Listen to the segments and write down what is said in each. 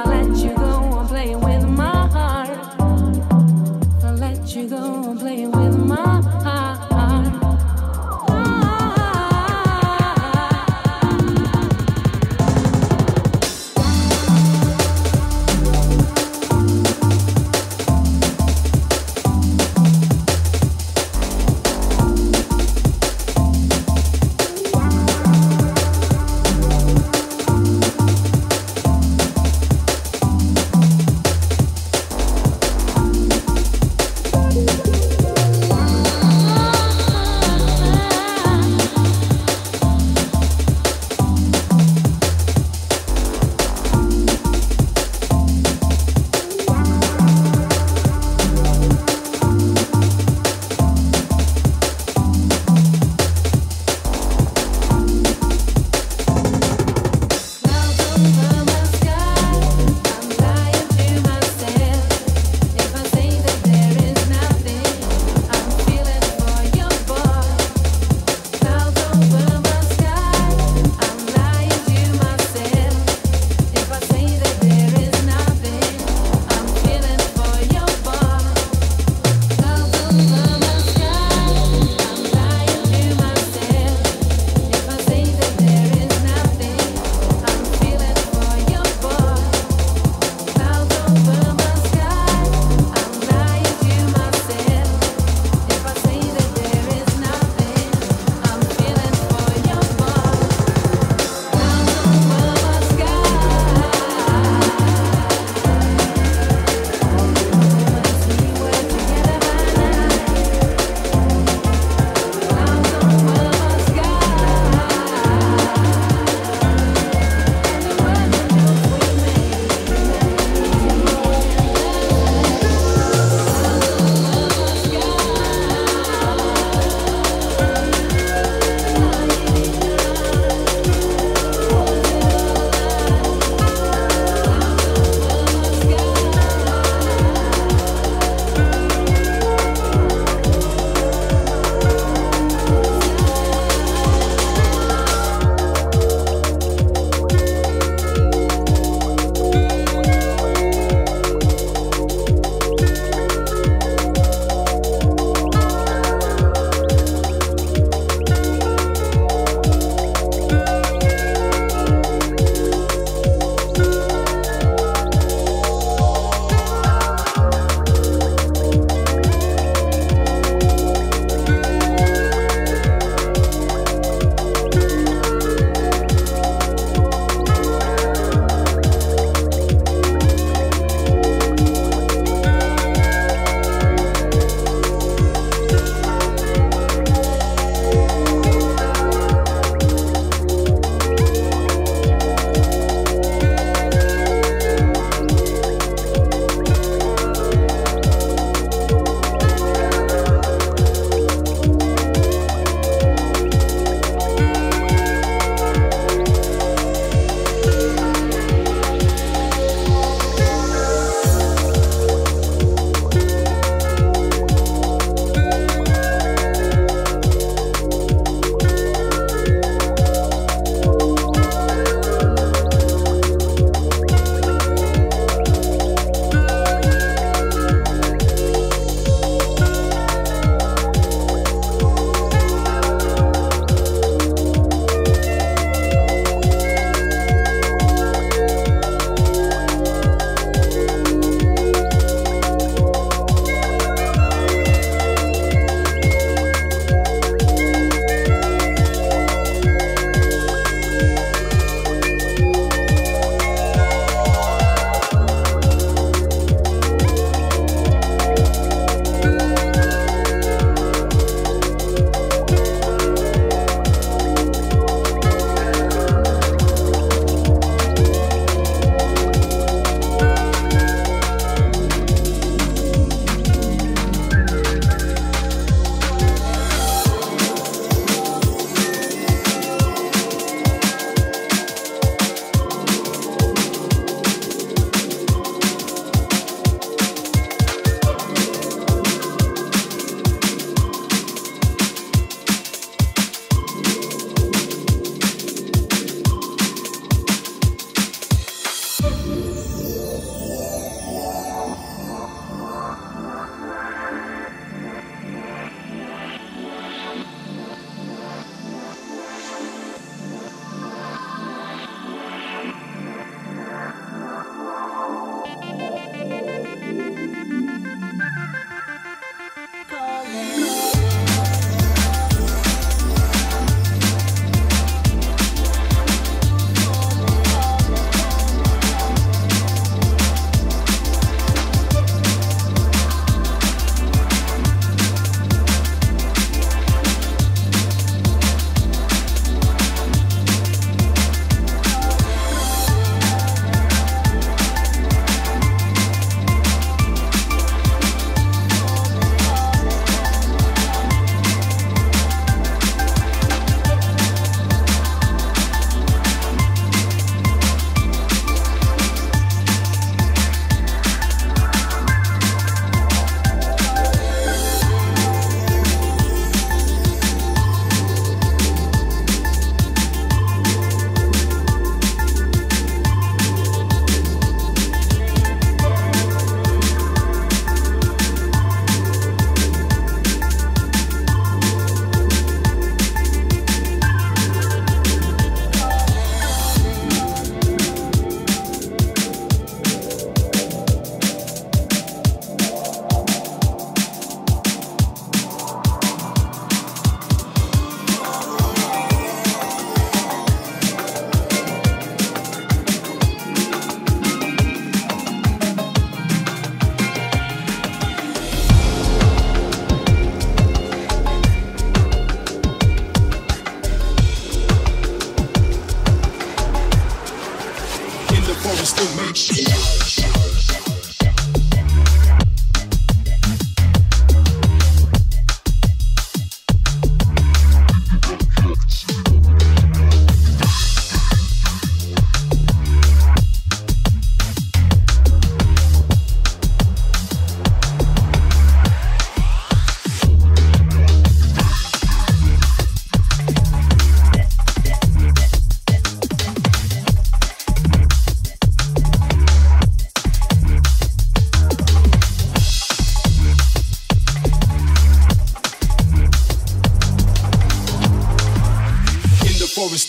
i'll let you go, I'm playing with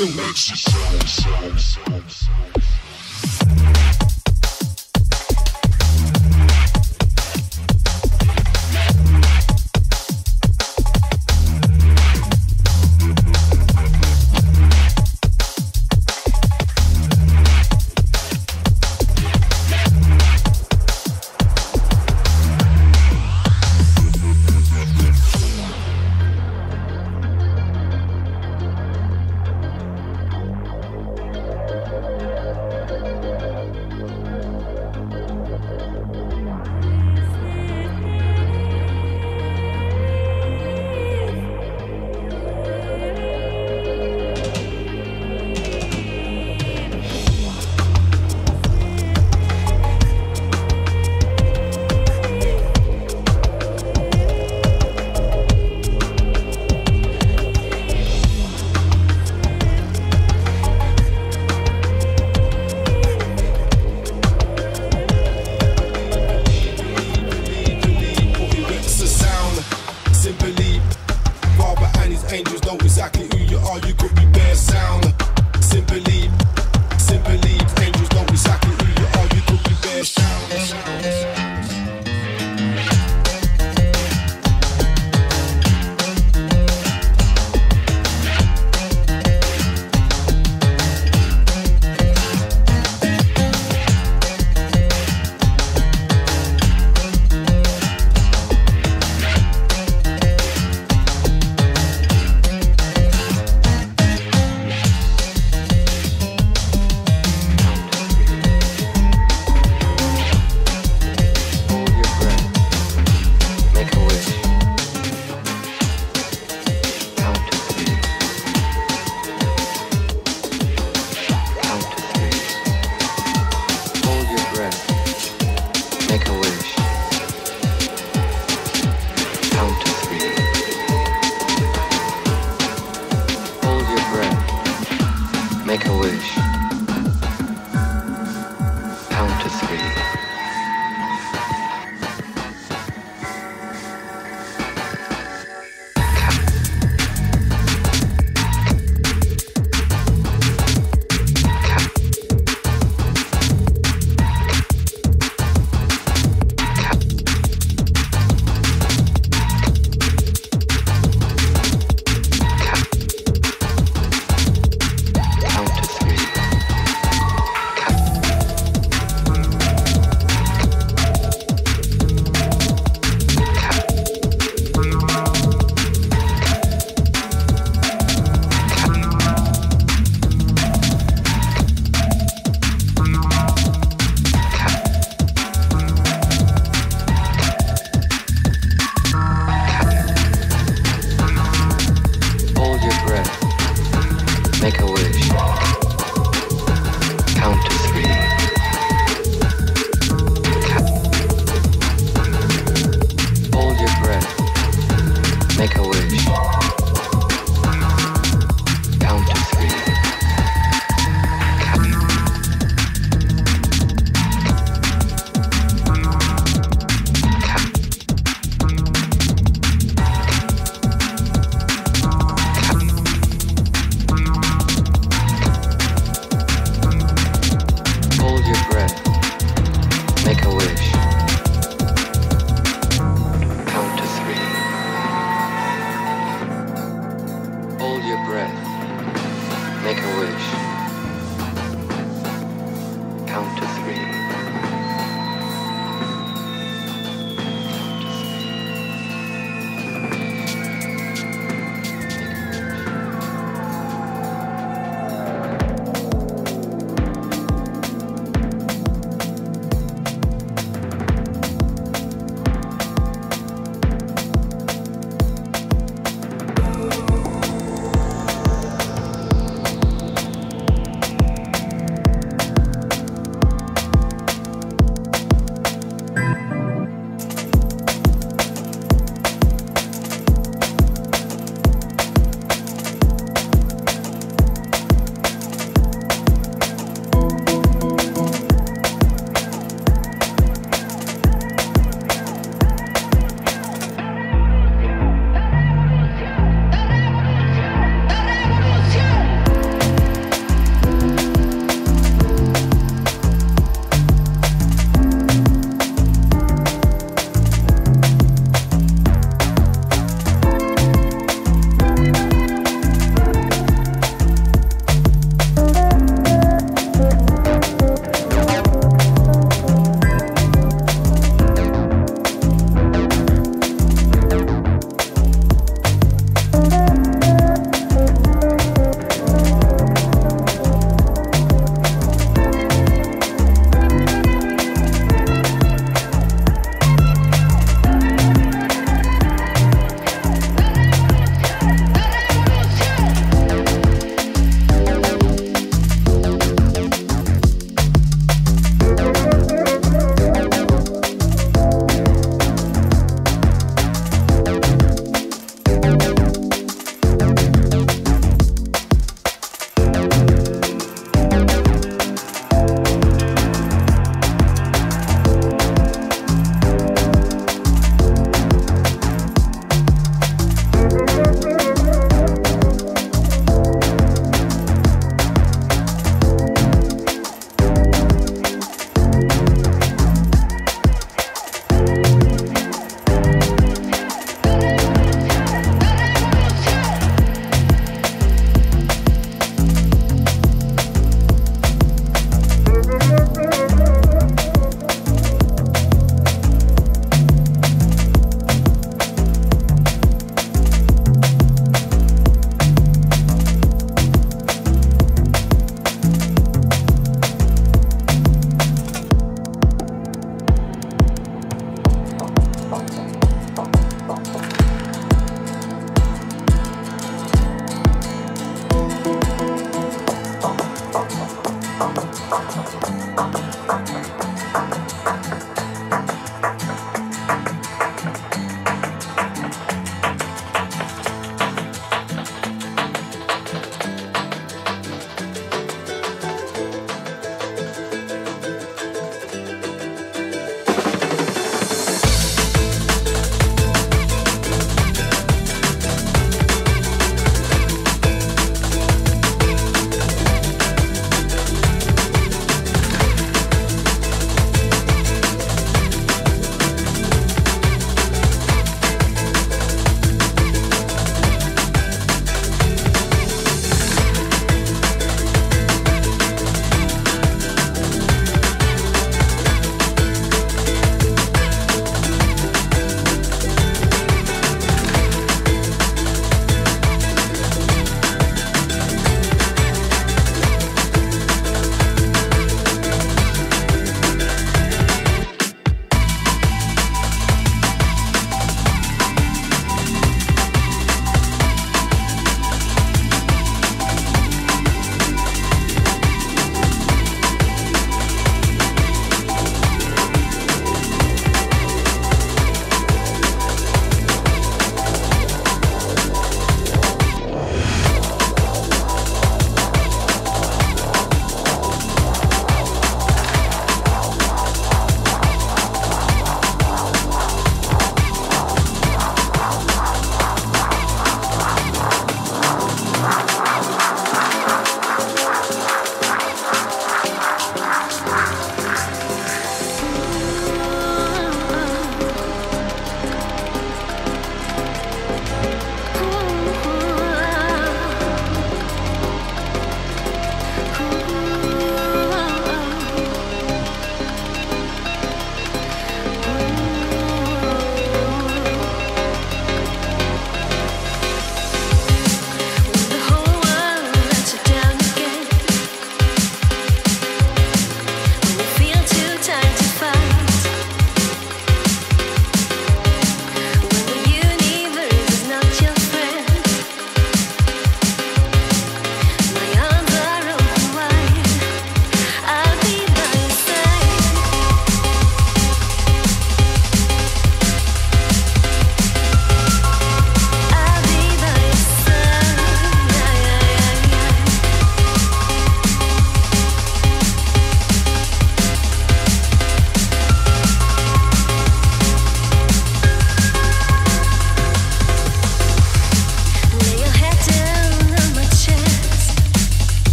It makes you sound, sound, sound, sound.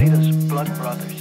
Made us blood brothers.